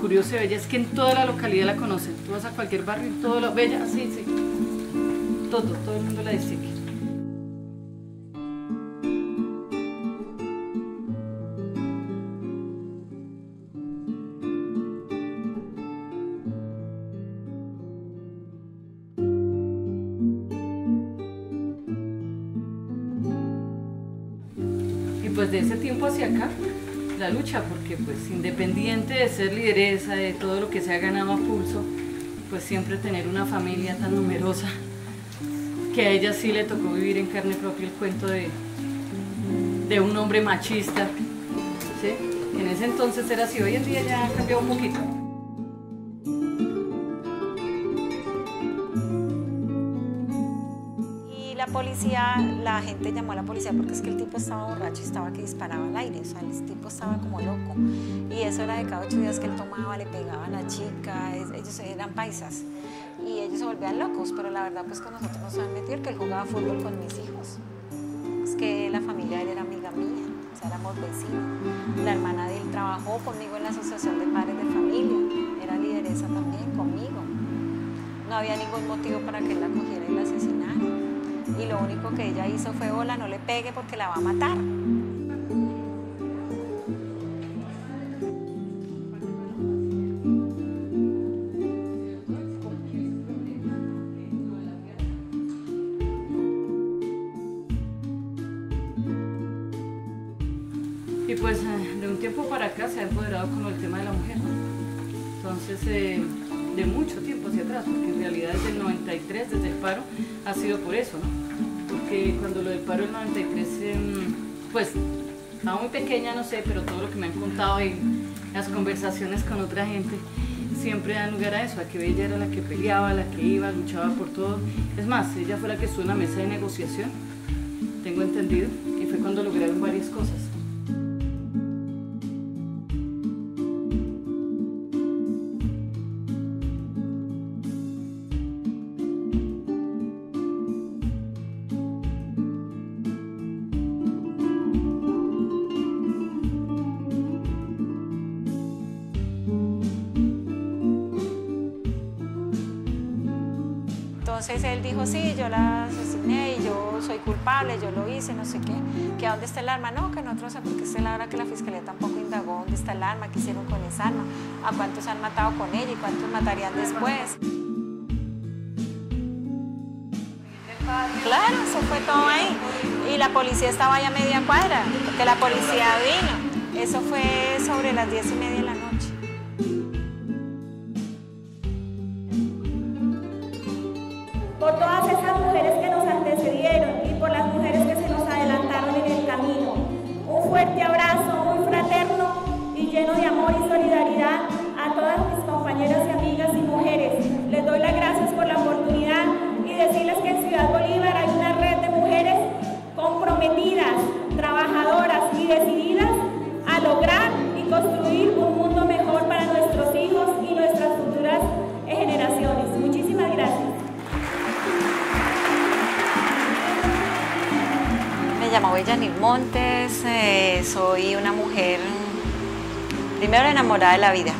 curioso de Bella es que en toda la localidad la conocen. Tú vas a cualquier barrio y todo lo... Bella, sí, sí. Todo, todo el mundo la distingue. Y pues de ese tiempo hacia acá, la lucha, porque pues independiente de ser lideresa, de todo lo que se ha ganado a pulso, pues siempre tener una familia tan numerosa, que a ella sí le tocó vivir en carne propia el cuento de, de un hombre machista, ¿sí? En ese entonces era así, hoy en día ya ha cambiado un poquito. Policía, la gente llamó a la policía porque es que el tipo estaba borracho y estaba que disparaba al aire, o sea, el tipo estaba como loco. Y eso era de cada ocho días que él tomaba, le pegaba a la chica, es- ellos eran paisas. Y ellos se volvían locos, pero la verdad pues con nosotros no saben mentir que él jugaba fútbol con mis hijos. Es que la familia de él era amiga mía, o sea, éramos vecinos. La hermana de él trabajó conmigo en la Asociación de Padres de Familia, era lideresa también conmigo. No había ningún motivo para que él la cogiera y la asesinara. Y lo único que ella hizo fue, hola, no le pegue porque la va a matar. Y pues eh, de un tiempo para acá se ha empoderado con el tema de la mujer. Entonces, eh, de mucho tiempo hacia atrás, porque en realidad desde el 93, desde el paro, ha sido por eso, ¿no? Porque cuando lo del paro del 93, em, pues estaba muy pequeña, no sé, pero todo lo que me han contado y las conversaciones con otra gente siempre dan lugar a eso, a que ella era la que peleaba, la que iba, luchaba por todo. Es más, ella fue la que estuvo en la mesa de negociación, tengo entendido, y fue cuando lograron varias cosas. Entonces él dijo, sí, yo la asesiné y yo soy culpable, yo lo hice, no sé qué. ¿Que a dónde está el arma? No, que nosotros, porque es la hora que la fiscalía tampoco indagó dónde está el arma, qué hicieron con esa arma, a cuántos han matado con ella y cuántos matarían después. Claro, eso fue todo ahí. Y la policía estaba ahí a media cuadra, porque la policía vino. Eso fue sobre las diez y media de la noche. Fuerte abrazo muy fraterno y lleno de amor y solidaridad a todas mis compañeras y amigas y mujeres. Les doy la Me llamo Bellanil Montes, eh, soy una mujer primero enamorada de la vida,